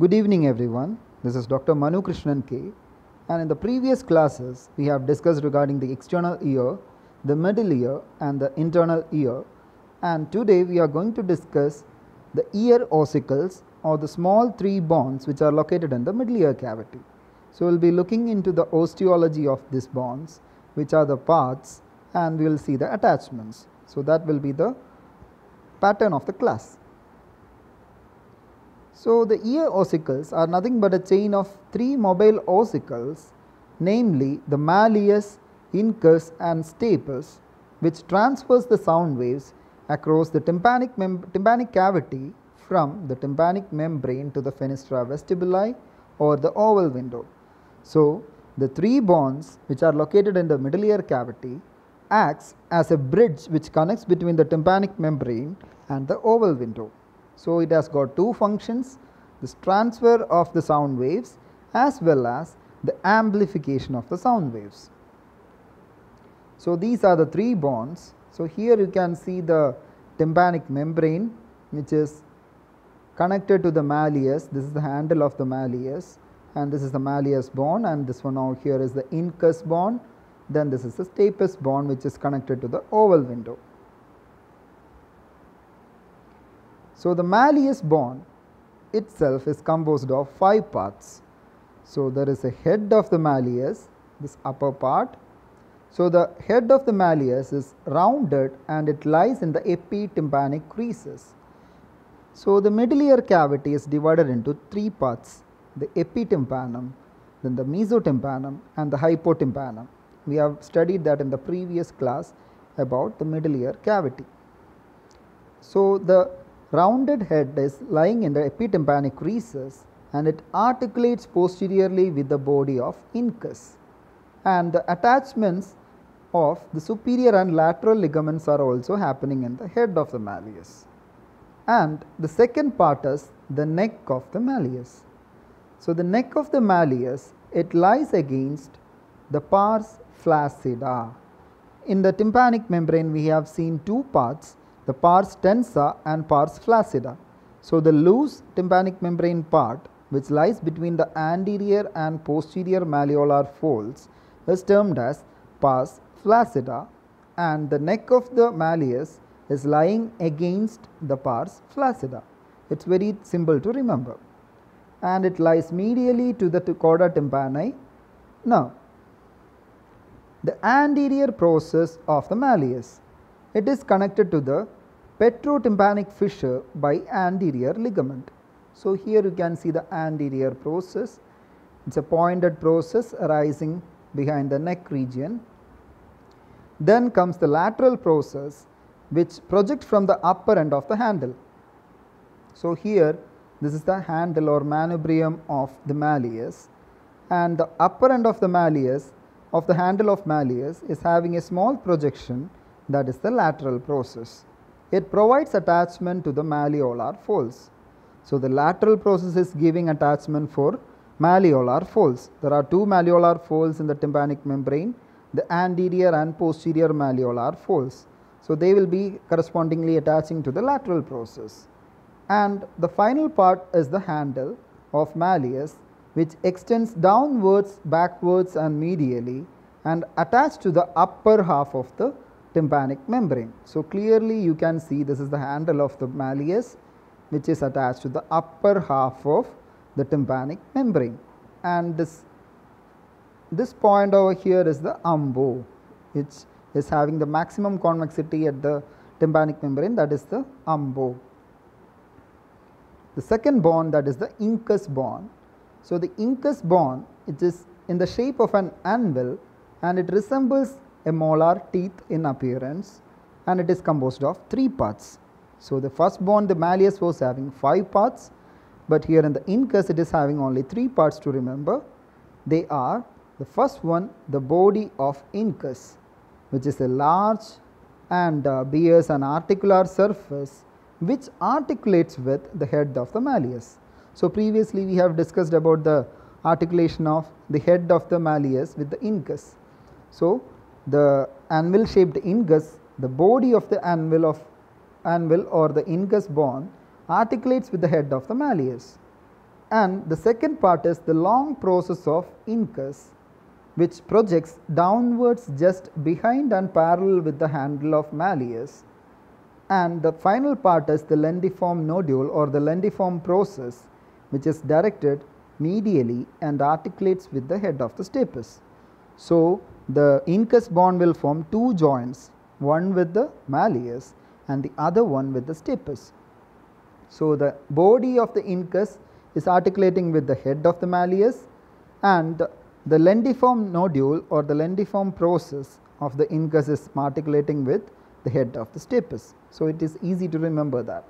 Good evening, everyone. This is Dr. Manu Krishnan K. And in the previous classes, we have discussed regarding the external ear, the middle ear, and the internal ear. And today we are going to discuss the ear ossicles or the small three bones which are located in the middle ear cavity. So we'll be looking into the osteology of these bones, which are the parts, and we will see the attachments. So that will be the pattern of the class. So the ear ossicles are nothing but a chain of three mobile ossicles, namely the malleus, incus and stapes, which transfers the sound waves across the tympanic, tympanic cavity from the tympanic membrane to the fenestra vestibuli or the oval window. So the three bones which are located in the middle ear cavity acts as a bridge which connects between the tympanic membrane and the oval window. So it has got two functions this transfer of the sound waves as well as the amplification of the sound waves. So these are the three bonds. So here you can see the tympanic membrane which is connected to the malleus. This is the handle of the malleus and this is the malleus bone and this one out here is the incus bone. Then this is the stapes bone which is connected to the oval window. So the malleus bone itself is composed of five parts. So there is a head of the malleus, this upper part. So the head of the malleus is rounded and it lies in the epitympanic recess. So the middle ear cavity is divided into three parts the epitympanum, then the mesotympanum, and the hypotympanum. We have studied that in the previous class about the middle ear cavity. So the rounded head is lying in the epitympanic recess and it articulates posteriorly with the body of incus. And the attachments of the superior and lateral ligaments are also happening in the head of the malleus. And the second part is the neck of the malleus. So the neck of the malleus it lies against the pars flaccida. In the tympanic membrane we have seen two parts the pars tensa and pars flaccida. So the loose tympanic membrane part which lies between the anterior and posterior malleolar folds is termed as pars flaccida and the neck of the malleus is lying against the pars flaccida. It's very simple to remember and it lies medially to the chorda tympani. Now, the anterior process of the malleus, it is connected to the petrotympanic fissure by anterior ligament. So, here you can see the anterior process, it is a pointed process arising behind the neck region. Then comes the lateral process which projects from the upper end of the handle. So, here this is the handle or manubrium of the malleus and the upper end of the malleus of the handle of malleus is having a small projection that is the lateral process. It provides attachment to the malleolar folds. So, the lateral process is giving attachment for malleolar folds. There are two malleolar folds in the tympanic membrane, the anterior and posterior malleolar folds. So, they will be correspondingly attaching to the lateral process and the final part is the handle of malleus which extends downwards, backwards and medially and attached to the upper half of the tympanic membrane. So, clearly you can see this is the handle of the malleus which is attached to the upper half of the tympanic membrane and this this point over here is the umbo which is having the maximum convexity at the tympanic membrane that is the umbo. The second bone that is the incus bone. So, the incus bone it is in the shape of an anvil and it resembles a molar teeth in appearance and it is composed of three parts. So, the first bone the malleus was having five parts, but here in the incus it is having only three parts to remember. They are the first one the body of incus which is a large and uh, bears an articular surface which articulates with the head of the malleus. So, previously we have discussed about the articulation of the head of the malleus with the incus. So, the anvil shaped incus, the body of the anvil of anvil or the incus bone articulates with the head of the malleus. and the second part is the long process of incus which projects downwards just behind and parallel with the handle of malleus and the final part is the lentiform nodule or the lentiform process which is directed medially and articulates with the head of the stapes. So, the incus bone will form two joints one with the malleus and the other one with the stapes. So, the body of the incus is articulating with the head of the malleus and the lentiform nodule or the lentiform process of the incus is articulating with the head of the stapes. So, it is easy to remember that.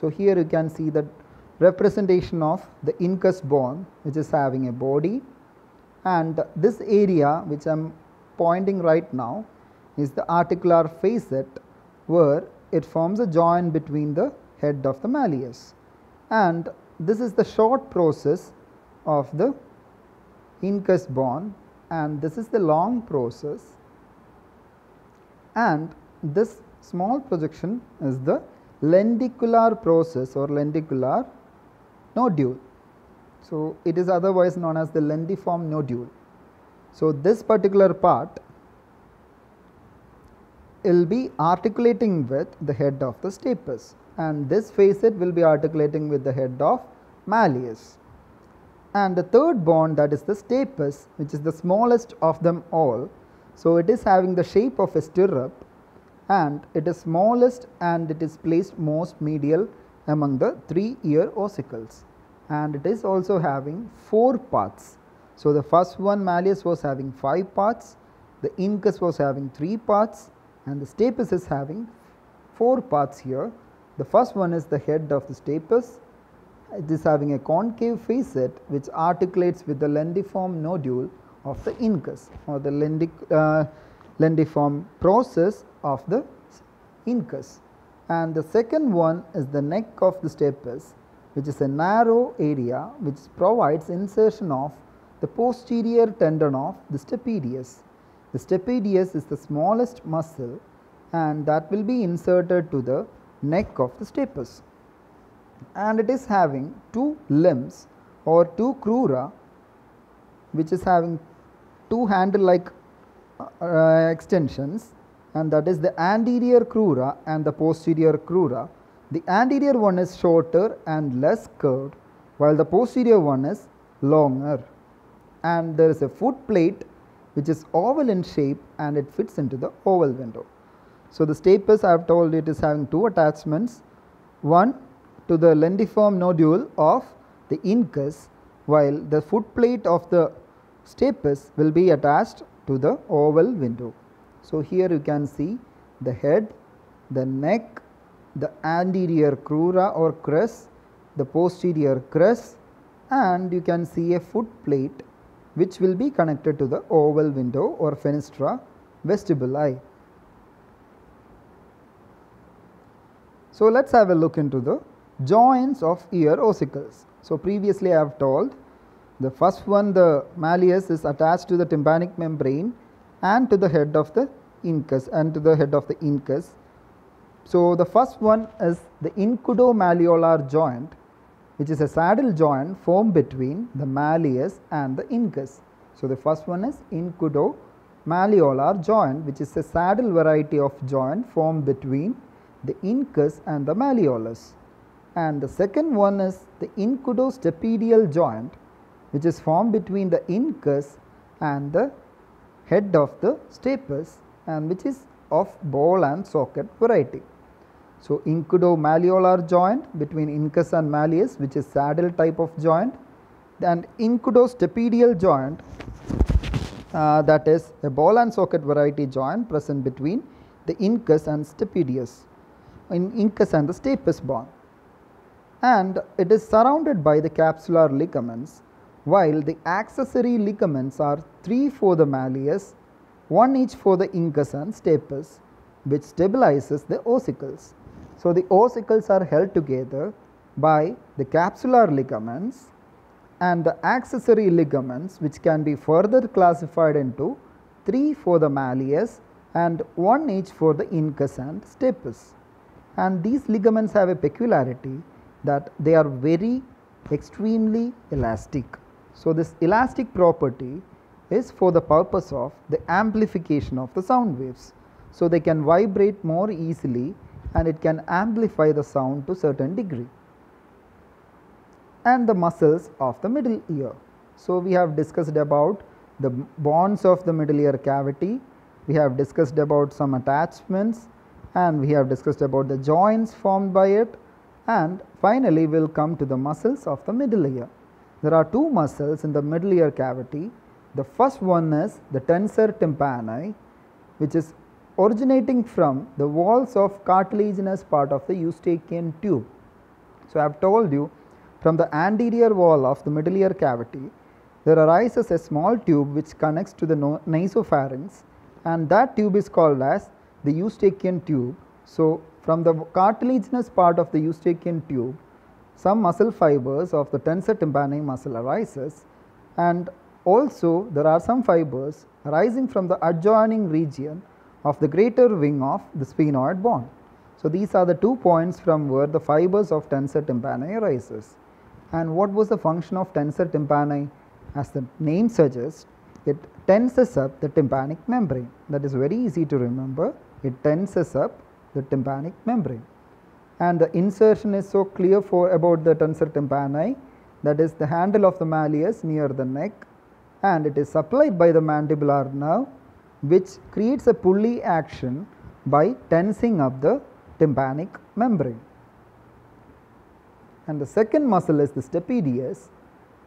So, here you can see the representation of the incus bone which is having a body and this area which I am pointing right now is the articular facet where it forms a joint between the head of the malleus. And this is the short process of the incus bone. And this is the long process. And this small projection is the lenticular process or lenticular nodule. So, it is otherwise known as the lentiform nodule. So, this particular part will be articulating with the head of the stapes and this facet will be articulating with the head of malleus. And the third bone that is the stapes which is the smallest of them all. So, it is having the shape of a stirrup and it is smallest and it is placed most medial among the three ear ossicles and it is also having 4 parts. So, the first one malleus was having 5 parts, the incus was having 3 parts. And the stapes is having 4 parts here. The first one is the head of the stapes, it is having a concave facet which articulates with the lentiform nodule of the incus or the lendic, uh, lentiform process of the incus. And the second one is the neck of the stapes which is a narrow area which provides insertion of the posterior tendon of the stapedius. The stapedius is the smallest muscle and that will be inserted to the neck of the stapes and it is having two limbs or two crura which is having two handle like uh, extensions and that is the anterior crura and the posterior crura. The anterior one is shorter and less curved while the posterior one is longer and there is a foot plate which is oval in shape and it fits into the oval window. So, the stapes I have told it is having two attachments one to the lentiform nodule of the incus while the foot plate of the stapes will be attached to the oval window. So, here you can see the head, the neck, the anterior crura or crus, the posterior crus and you can see a foot plate which will be connected to the oval window or fenestra vestibuli. So, let us have a look into the joints of ear ossicles. So, previously I have told the first one the malleus is attached to the tympanic membrane and to the head of the incus and to the head of the incus. So, the first one is the incudo-malleolar joint which is a saddle joint formed between the malleus and the incus. So, the first one is incudo-malleolar joint which is a saddle variety of joint formed between the incus and the malleolus and the second one is the incudostapedial joint which is formed between the incus and the head of the stapes and which is of ball and socket variety. So, incudo-malleolar joint between incus and malleus which is saddle type of joint and incudostapedial joint uh, that is a ball and socket variety joint present between the incus and stapedius in incus and the stapes bone and it is surrounded by the capsular ligaments while the accessory ligaments are 3 for the malleus, 1 each for the incus and stapes which stabilizes the ossicles. So, the ossicles are held together by the capsular ligaments and the accessory ligaments which can be further classified into 3 for the malleus and 1 each for the incus and stapes. And these ligaments have a peculiarity that they are very extremely elastic. So, this elastic property is for the purpose of the amplification of the sound waves. So, they can vibrate more easily and it can amplify the sound to certain degree and the muscles of the middle ear. So, we have discussed about the bones of the middle ear cavity, we have discussed about some attachments and we have discussed about the joints formed by it and finally we will come to the muscles of the middle ear. There are two muscles in the middle ear cavity. The first one is the tensor tympani which is originating from the walls of cartilaginous part of the eustachian tube. So, I have told you from the anterior wall of the middle ear cavity there arises a small tube which connects to the nasopharynx and that tube is called as the eustachian tube. So, from the cartilaginous part of the eustachian tube some muscle fibers of the tensor tympani muscle arises and also there are some fibers arising from the adjoining region of the greater wing of the sphenoid bone. So, these are the two points from where the fibers of tensor tympani arises. And what was the function of tensor tympani? As the name suggests, it tenses up the tympanic membrane. That is very easy to remember. It tenses up the tympanic membrane. And the insertion is so clear for about the tensor tympani that is the handle of the malleus near the neck and it is supplied by the mandibular nerve which creates a pulley action by tensing up the tympanic membrane. And the second muscle is the stapedius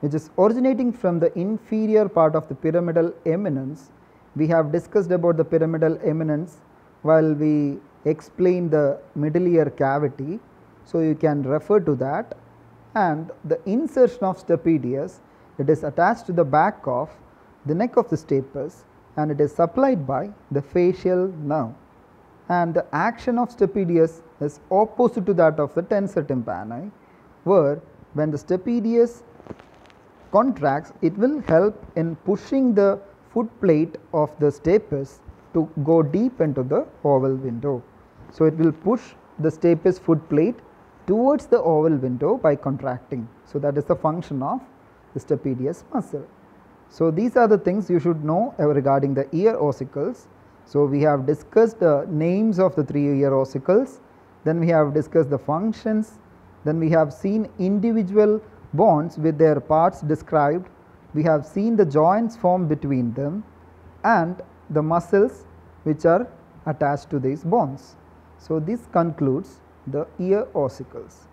which is originating from the inferior part of the pyramidal eminence. We have discussed about the pyramidal eminence while we explain the middle ear cavity. So, you can refer to that and the insertion of stapedius it is attached to the back of the neck of the stapes and it is supplied by the facial nerve and the action of stapedius is opposite to that of the tensor tympani where when the stapedius contracts it will help in pushing the foot plate of the stapes to go deep into the oval window. So, it will push the stapes foot plate towards the oval window by contracting. So, that is the function of the stapedius muscle. So, these are the things you should know uh, regarding the ear ossicles. So, we have discussed the names of the three ear ossicles, then we have discussed the functions, then we have seen individual bones with their parts described, we have seen the joints formed between them and the muscles which are attached to these bones. So, this concludes the ear ossicles.